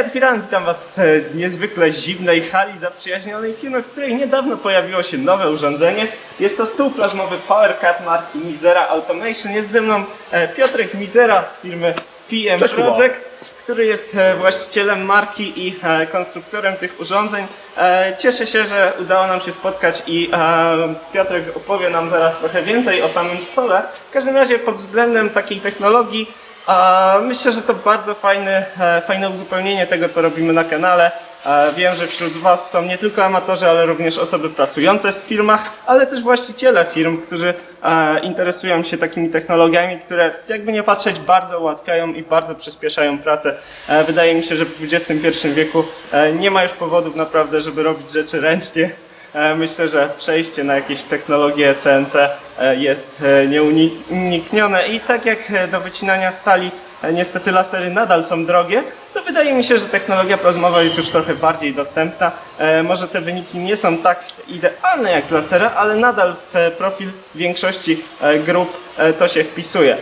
Admiral, witam Was z z niezwykle zimnej hali zaprzyjaźnionej firmy, w której niedawno pojawiło się nowe urządzenie. Jest to stół plazmowy PowerCat marki Mizera Automation. Jest ze mną e, Piotrek Mizera z firmy PM Cześć, Kuba. Project, który jest e, właścicielem marki i e, konstruktorem tych urządzeń. E, Cieszę się, że udało nam się spotkać i e, Piotrek opowie nam zaraz trochę więcej o samym stole. W każdym razie pod względem takiej technologii myślę, że to bardzo fajne, fajne uzupełnienie tego, co robimy na kanale. E, Wiem, że wśród Was są nie tylko amatorzy, ale również osoby pracujące w firmach, ale też właściciele firm, którzy e, interesują się takimi technologiami, które jakby nie patrzeć bardzo ułatwiają i bardzo przyspieszają pracę. E, Wydaje mi się, że w XXI wieku nie ma już powodów naprawdę, żeby robić rzeczy ręcznie. E, Myślę, że przejście na jakieś technologie CNC e, jest e, nieuniknione i tak jak do wycinania stali niestety lasery nadal są drogie, to wydaje mi się, że technologia plazmowa jest już trochę bardziej dostępna. Może te wyniki nie są tak idealne jak lasera, ale nadal w profil większości grup to się wpisuje.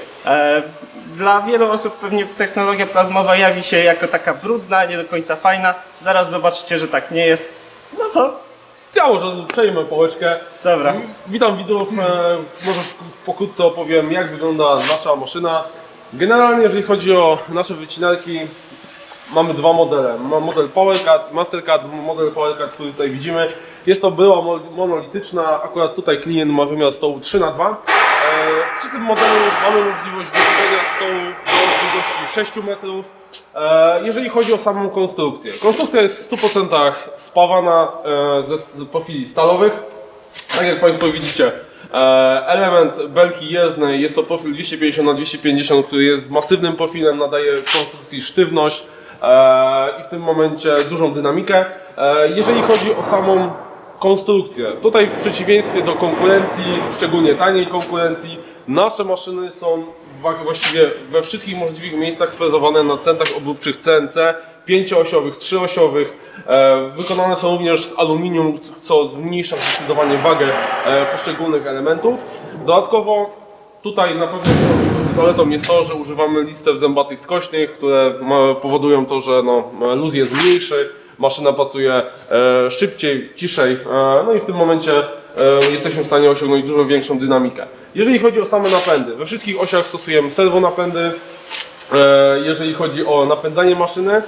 Dla wielu osób pewnie technologia plazmowa jawi się jako taka brudna, nie do końca fajna. Zaraz zobaczycie, że tak nie jest. No co? Ja może przejmę pałeczkę. Dobra. Witam widzów. E, może w- pokrótce opowiem jak wygląda nasza maszyna. Generalnie jeżeli chodzi o nasze wycinarki, mamy dwa modele. Mam model PowerCat i. Model PowerCat, który tutaj widzimy. Jest to bryła mo- monolityczna. Akurat tutaj klient ma wymiar stołu 3 na 2 E, Przy tym modelu mamy możliwość wyrobienia stołu długości 6 metrów. E, Jeżeli chodzi o samą konstrukcję. Konstrukcja jest w 100% spawana e, ze profili stalowych. Tak jak Państwo widzicie, e, element belki jezdnej jest to profil 250 na 250, który jest masywnym profilem, nadaje konstrukcji sztywność i w tym momencie dużą dynamikę. Jeżeli chodzi o samą konstrukcję, tutaj w przeciwieństwie do konkurencji, szczególnie taniej konkurencji, nasze maszyny są właściwie we wszystkich możliwych miejscach frezowane na centach obróbczych CNC, pięcioosiowych, trzyosiowych. E, wykonane są również z aluminium, co zmniejsza zdecydowanie wagę e, poszczególnych elementów. Dodatkowo tutaj na pewno zaletą jest to, że używamy listew zębatych skośnych, które powodują to, że no, luz jest mniejszy, maszyna pracuje e, szybciej, ciszej, no i w tym momencie jesteśmy w stanie osiągnąć dużo większą dynamikę. Jeżeli chodzi o same napędy, we wszystkich osiach stosujemy serwonapędy, e, jeżeli chodzi o napędzanie maszyny.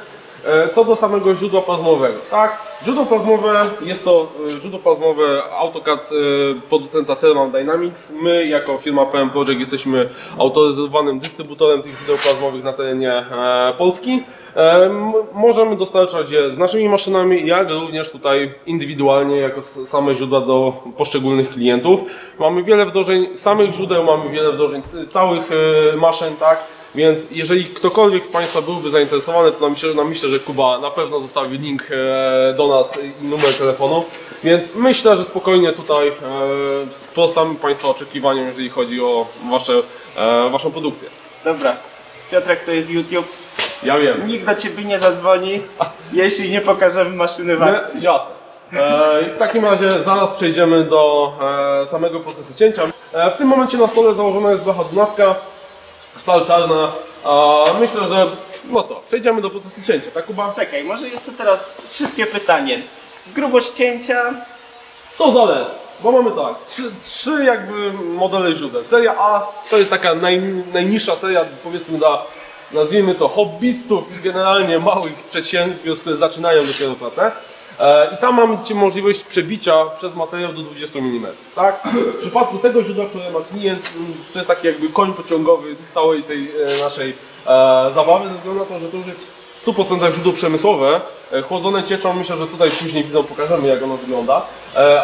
E, Co do samego źródła plazmowego, tak? Źródło plazmowe jest to e, źródło plazmowe AutoCAD e, producenta Thermal Dynamics. My jako firma PM Project jesteśmy autoryzowanym dystrybutorem tych źródeł plazmowych na terenie e, Polski. E, Możemy dostarczać je z naszymi maszynami, jak również tutaj indywidualnie jako same źródła do poszczególnych klientów. Mamy wiele wdrożeń samych źródeł, mamy wiele wdrożeń całych e, maszyn, tak? Więc jeżeli ktokolwiek z Państwa byłby zainteresowany, to na myślę, na myślę, że Kuba na pewno zostawi link e, do nas i numer telefonu. Więc myślę, że spokojnie tutaj e, sprostamy Państwa oczekiwaniom, jeżeli chodzi o wasze, e, Waszą produkcję. Dobra. Piotrek to jest YouTube. Ja wiem. Nikt do ciebie nie zadzwoni, jeśli nie pokażemy maszyny w akcji. Nie, jasne. E, w takim razie zaraz przejdziemy do e, samego procesu cięcia. E, w tym momencie na stole założona jest blacha 12, stal czarna. A myślę, że no co, przejdziemy do procesu cięcia, tak Kuba? Czekaj, może jeszcze teraz szybkie pytanie. Grubość cięcia. To zależy, bo mamy tak, trzy, trzy jakby modele źródeł. Seria A to jest taka naj, najniższa seria, powiedzmy dla, nazwijmy to hobbystów i generalnie małych przedsiębiorstw, które zaczynają dopiero pracę. E, I tam mamy możliwość przebicia przez materiał do 20 mm. Tak? W przypadku tego źródła, które ma klient, mm, to jest taki jakby koń pociągowy całej tej e, naszej e, zabawy, ze względu na to, że to już jest w 100% źródło przemysłowe, chłodzone cieczą, myślę, że tutaj później widzą, pokażemy jak ono wygląda,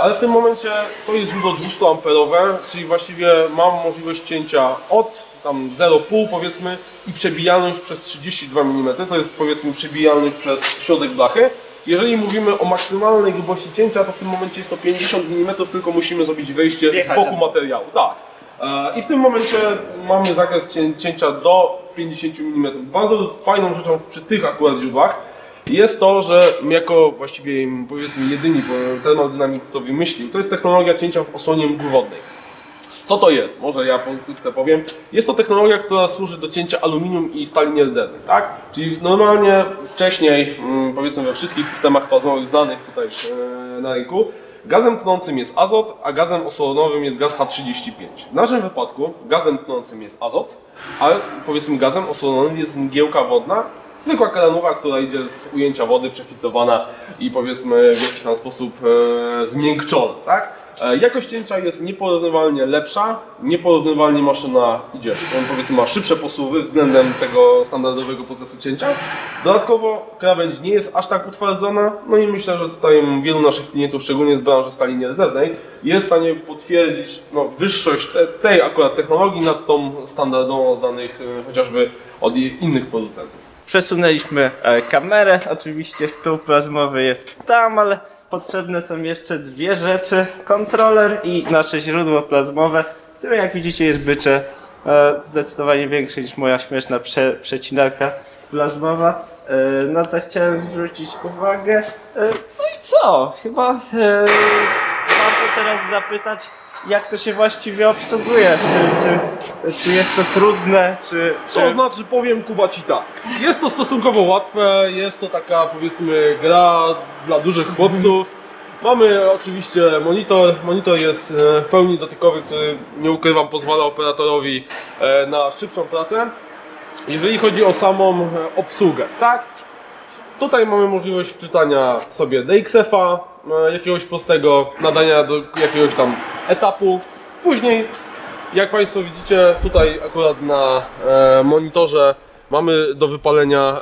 ale w tym momencie to jest źródło 200 amperowe, czyli właściwie mam możliwość cięcia od tam 0,5 powiedzmy i przebijalność przez 32 mm, to jest powiedzmy przebijalność przez środek blachy. Jeżeli mówimy o maksymalnej grubości cięcia, to w tym momencie jest to 50 mm, tylko musimy zrobić wejście z boku materiału. Tak. E, I w tym momencie mamy zakres cię- cięcia do 50 mm. Bardzo fajną rzeczą przy tych akurat źródłach jest to, że jako właściwie powiedzmy jedyni, bo Thermal Dynamics to wymyślił, to jest technologia cięcia w osłonie mgły wodnej. Co to jest? Może ja pokrótce powiem. Jest to technologia, która służy do cięcia aluminium i stali nierdzewnej, tak? Czyli normalnie wcześniej, mm, powiedzmy we wszystkich systemach plazmowych znanych tutaj e, na rynku, gazem tnącym jest azot, a gazem osłonowym jest gaz H35. W naszym wypadku gazem tnącym jest azot, a powiedzmy gazem osłonowym jest mgiełka wodna, zwykła karanuwa, która idzie z ujęcia wody, przefiltrowana i powiedzmy w jakiś tam sposób e, zmiękczona, tak? E, Jakość cięcia jest nieporównywalnie lepsza, nieporównywalnie maszyna idzie, on powiedzmy ma szybsze posuwy względem tego standardowego procesu cięcia. Dodatkowo krawędź nie jest aż tak utwardzona, no i myślę, że tutaj wielu naszych klientów, szczególnie z branży stali nierdzewnej, jest w stanie potwierdzić no, wyższość te, tej akurat technologii nad tą standardową znanych e, chociażby od innych producentów. Przesunęliśmy e, kamerę, oczywiście stół plazmowy jest tam, ale potrzebne są jeszcze dwie rzeczy. Kontroler i nasze źródło plazmowe, które jak widzicie jest bycze e, zdecydowanie większe niż moja śmieszna prze, przecinarka plazmowa. E, Na co chciałem zwrócić uwagę. E, No i co? Chyba warto teraz zapytać, jak to się właściwie obsługuje. Czy, czy, czy jest to trudne, czy, czy... To znaczy, powiem Kuba Ci tak. Jest to stosunkowo łatwe, jest to taka powiedzmy gra dla dużych chłopców. Mamy oczywiście monitor. Monitor jest e, w pełni dotykowy, który nie ukrywam pozwala operatorowi e, na szybszą pracę. Jeżeli chodzi o samą e, obsługę, tak? Tutaj mamy możliwość wczytania sobie DXF-a, jakiegoś prostego, nadania do jakiegoś tam etapu. Później jak Państwo widzicie, tutaj akurat na e, monitorze mamy do wypalenia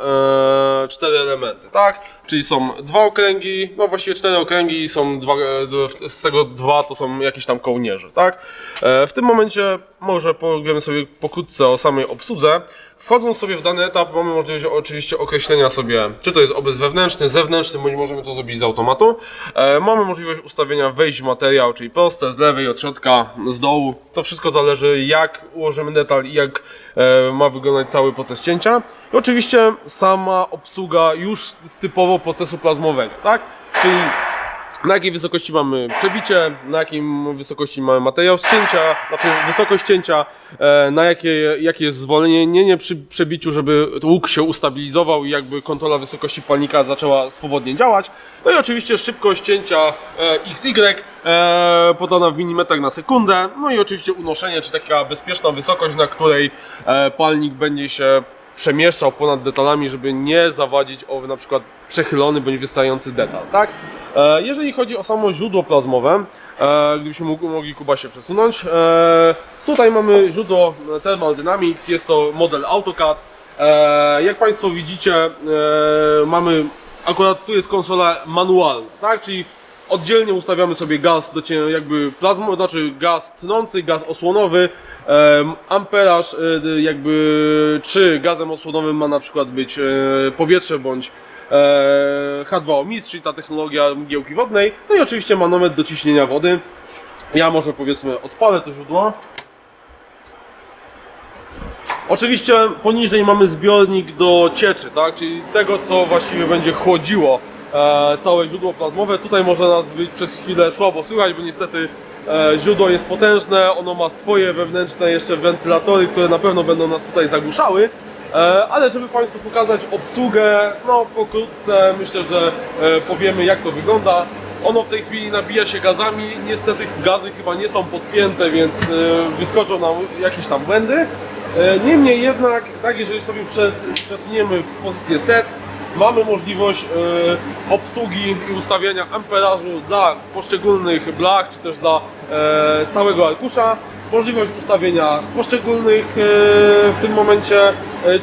e, cztery elementy, tak? Czyli są dwa okręgi, no właściwie cztery okręgi i są dwa, e, z tego dwa to są jakieś tam kołnierze, tak? E, w tym momencie może powiemy sobie pokrótce o samej obsłudze. Wchodząc sobie w dany etap mamy możliwość oczywiście określenia sobie, czy to jest obrys wewnętrzny, zewnętrzny, bądź możemy to zrobić z automatu. E, mamy możliwość ustawienia wejść w materiał, czyli proste, z lewej, od środka, z dołu. To wszystko zależy jak ułożymy detal i jak ma wyglądać cały proces cięcia. I oczywiście sama obsługa już typowo procesu plazmowego, tak? Czyli na jakiej wysokości mamy przebicie, na jakiej wysokości mamy materiał z cięcia, znaczy wysokość cięcia, e, na jakie, jakie jest zwolnienie przy przebiciu, żeby łuk się ustabilizował i jakby kontrola wysokości palnika zaczęła swobodnie działać. No i oczywiście szybkość cięcia e, XY e, podana w milimetrach na sekundę. No i oczywiście unoszenie, czy taka bezpieczna wysokość, na której palnik będzie się przemieszczał ponad detalami, żeby nie zawadzić o na przykład przechylony bądź wystający detal, tak? E, jeżeli chodzi o samo źródło plazmowe, e, gdybyśmy mogli Kuba się przesunąć, e, tutaj mamy źródło Thermal Dynamics, jest to model AutoCAD. Jak Państwo widzicie, mamy, akurat tu jest konsola manualna, tak? Czyli Oddzielnie ustawiamy sobie gaz do jakby plazmo, znaczy gaz tnący, gaz osłonowy, amperaż e, jakby czy gazem osłonowym ma na przykład być e, powietrze bądź e, H2O MIS, czyli ta technologia mgiełki wodnej, no i oczywiście manometr do ciśnienia wody. Ja może powiedzmy odpalę to źródło. Oczywiście poniżej mamy zbiornik do cieczy, tak? czyli tego co właściwie będzie chłodziło całe źródło plazmowe. Tutaj może nas być przez chwilę słabo słychać, bo niestety e, źródło jest potężne, ono ma swoje wewnętrzne jeszcze wentylatory, które na pewno będą nas tutaj zagłuszały. E, ale żeby Państwu pokazać obsługę, no pokrótce myślę, że e, powiemy jak to wygląda. Ono w tej chwili nabija się gazami, niestety gazy chyba nie są podpięte, więc e, wyskoczą nam jakieś tam błędy. E, Niemniej jednak, tak jeżeli sobie przes- przesuniemy w pozycję set, mamy możliwość e, obsługi i ustawiania amperażu dla poszczególnych blach, czy też dla e, całego arkusza. Możliwość ustawienia poszczególnych e, w tym momencie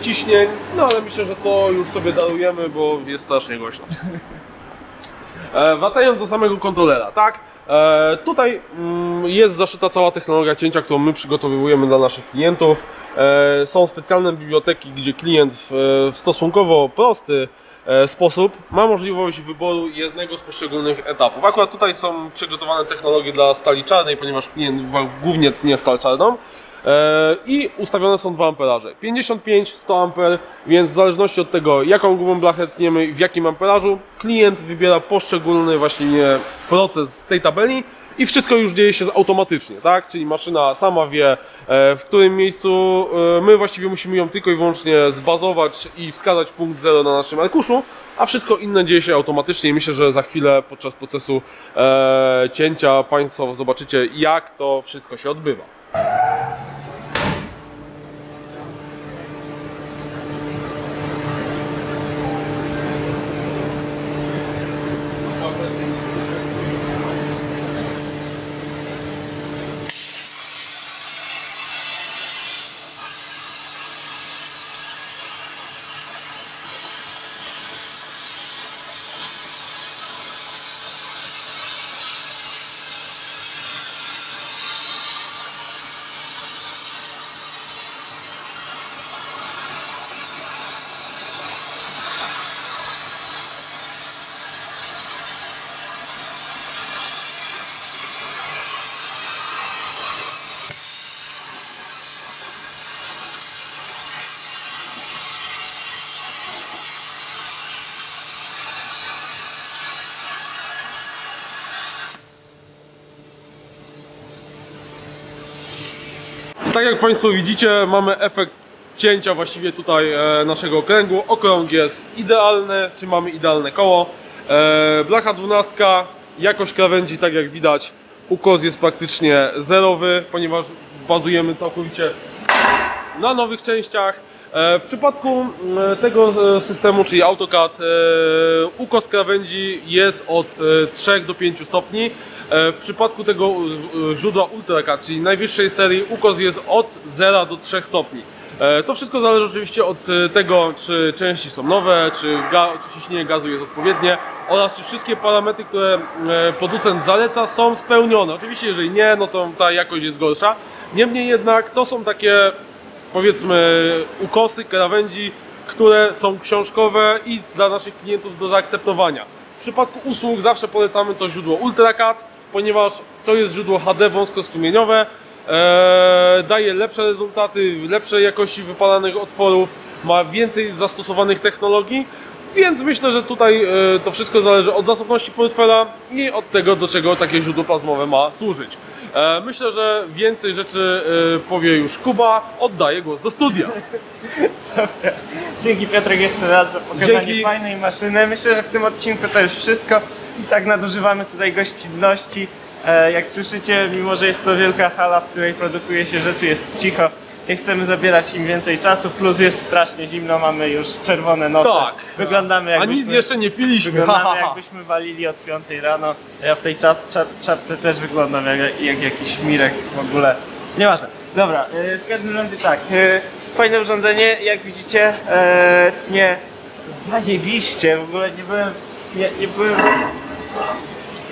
ciśnień, no ale myślę, że to już sobie darujemy, bo jest strasznie głośno. Wracając do samego kontrolera, tak? E, tutaj mm, jest zaszyta cała technologia cięcia, którą my przygotowujemy dla naszych klientów. E, są specjalne biblioteki, gdzie klient w, stosunkowo prosty e, sposób ma możliwość wyboru jednego z poszczególnych etapów. Akurat tutaj są przygotowane technologie dla stali czarnej, ponieważ klient głównie tnie stal czarną. E, I ustawione są dwa amperaże 55, 100 amper, więc w zależności od tego jaką grubą blachę tniemy w jakim amperażu klient wybiera poszczególny właśnie proces z tej tabeli i wszystko już dzieje się automatycznie, tak? Czyli maszyna sama wie e, w którym miejscu, e, my właściwie musimy ją tylko i wyłącznie zbazować i wskazać punkt 0 na naszym arkuszu, a wszystko inne dzieje się automatycznie i myślę, że za chwilę podczas procesu cięcia Państwo zobaczycie jak to wszystko się odbywa. Tak jak Państwo widzicie, mamy efekt cięcia właściwie tutaj e, naszego okręgu. Okrąg jest idealny, czy mamy idealne koło. E, blacha 12, jakość krawędzi, tak jak widać, ukos jest praktycznie zerowy, ponieważ bazujemy całkowicie na nowych częściach. E, W przypadku tego systemu, czyli AutoCAD, ukos krawędzi jest od e, 3 do 5 stopni. E, W przypadku tego źródła UltraCAD, czyli najwyższej serii, ukos jest od 0 do 3 stopni. E, To wszystko zależy oczywiście od e, tego, czy części są nowe, czy, czy ciśnienie gazu jest odpowiednie oraz czy wszystkie parametry, które producent zaleca są spełnione. Oczywiście jeżeli nie, no to ta jakość jest gorsza. Niemniej jednak to są takie powiedzmy ukosy, krawędzi, które są książkowe i dla naszych klientów do zaakceptowania. W przypadku usług zawsze polecamy to źródło UltraCAD, ponieważ to jest źródło HD wąskostrumieniowe, e, daje lepsze rezultaty, lepszej jakości wypalanych otworów, ma więcej zastosowanych technologii, więc myślę, że tutaj e, to wszystko zależy od zasobności portfela i od tego, do czego takie źródło plazmowe ma służyć. E, Myślę, że więcej rzeczy e, powie już Kuba. Oddaję głos do studia. Dzięki Piotrek jeszcze raz za pokazanie Dzięki. fajnej maszyny. Myślę, że w tym odcinku to już wszystko. I tak nadużywamy tutaj gościnności. E, jak słyszycie, mimo że jest to wielka hala, w której produkuje się rzeczy, jest cicho. Nie chcemy zabierać im więcej czasu, plus jest strasznie zimno, mamy już czerwone nosy. Tak. Wyglądamy A jakbyśmy, nic jeszcze nie piliśmy. wyglądamy jakbyśmy walili od 5 rano. Ja w tej czap, czap, czapce też wyglądam jak, jak jakiś mirek w ogóle. Nieważne. Dobra, e, w każdym razie tak. e, Fajne urządzenie, jak widzicie, e, tnie zajebiście. W ogóle nie byłem, nie, nie byłem,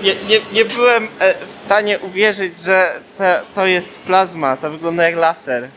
nie, nie, nie byłem e, w stanie uwierzyć, że to, to jest plazma. To wygląda jak laser.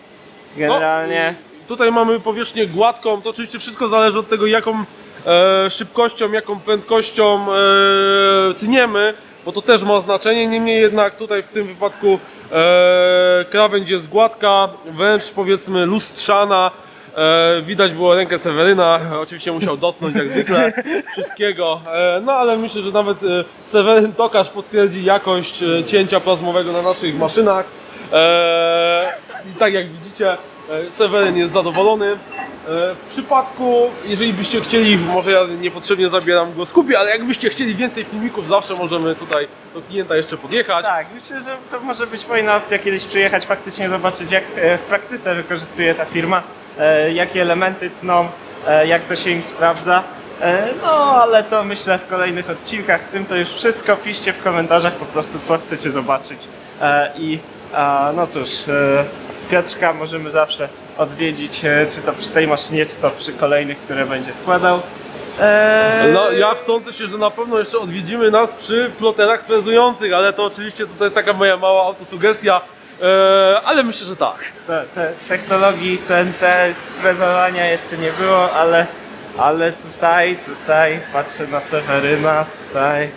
Generalnie. No, tutaj mamy powierzchnię gładką. To oczywiście wszystko zależy od tego, jaką e, szybkością, jaką prędkością e, tniemy, bo to też ma znaczenie. Niemniej jednak tutaj w tym wypadku e, krawędź jest gładka, wręcz powiedzmy lustrzana. E, widać było rękę Seweryna, oczywiście musiał dotknąć jak zwykle wszystkiego, e, no ale myślę, że nawet e, Seweryn Tokarz potwierdzi jakość cięcia plazmowego na naszych maszynach. I tak jak widzicie, Seweryn jest zadowolony. W przypadku, jeżeli byście chcieli, może ja niepotrzebnie zabieram go z kupy, ale jakbyście chcieli więcej filmików, zawsze możemy tutaj do klienta jeszcze podjechać. Tak, myślę, że to może być fajna opcja kiedyś przyjechać, faktycznie zobaczyć jak w praktyce wykorzystuje ta firma, jakie elementy tną, e, jak to się im sprawdza. E, No, ale to myślę w kolejnych odcinkach. W tym to już wszystko. Piszcie w komentarzach po prostu, co chcecie zobaczyć. E, I no cóż, e, Piotrka możemy zawsze odwiedzić, e, czy to przy tej maszynie, czy to przy kolejnych, które będzie składał. E, No, ja wtrącę się, że na pewno jeszcze odwiedzimy nas przy ploterach frezujących, ale to oczywiście to jest taka moja mała autosugestia, e, ale myślę, że tak. te, te technologii CNC frezowania jeszcze nie było, ale, ale tutaj, tutaj patrzę na Seweryna, tutaj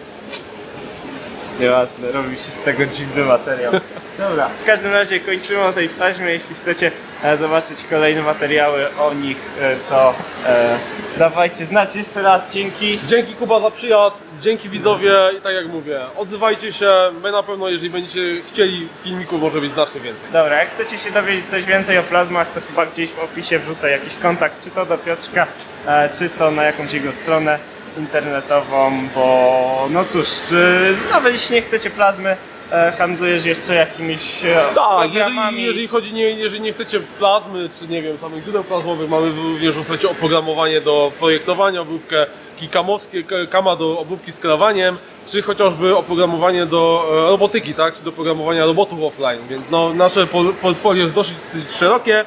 nieważne, robi się z tego dziwny materiał. Dobra, w każdym razie kończymy o tej taśmie, jeśli chcecie e, zobaczyć kolejne materiały o nich, e, to e, dawajcie znać jeszcze raz. Dzięki. Dzięki Kuba za przyjazd, dzięki widzowie i tak jak mówię, odzywajcie się, my na pewno jeżeli będziecie chcieli filmików może być znacznie więcej. Dobra, jak chcecie się dowiedzieć coś więcej o plazmach, to chyba gdzieś w opisie wrzucę jakiś kontakt, czy to do Piotrka, e, czy to na jakąś jego stronę internetową, bo no cóż, czy nawet jeśli nie chcecie plazmy, e, handlujesz jeszcze jakimiś e, Tak, jeżeli, jeżeli chodzi, nie, jeżeli nie chcecie plazmy, czy nie wiem, samych źródeł plazmowych, mamy również w ofercie oprogramowanie do projektowania, obróbkę kikamowskie, kama do obróbki skalowaniem, czy chociażby oprogramowanie do e, robotyki, tak, czy do programowania robotów offline, więc no, nasze por- portfolio jest dosyć szerokie.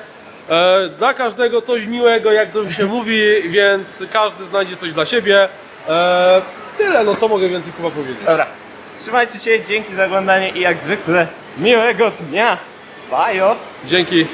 E, dla każdego coś miłego, jak to się mówi, więc każdy znajdzie coś dla siebie. E, tyle, no co mogę więcej chyba powiedzieć. Dobra, trzymajcie się, dzięki za oglądanie i jak zwykle miłego dnia. Bajo! Dzięki.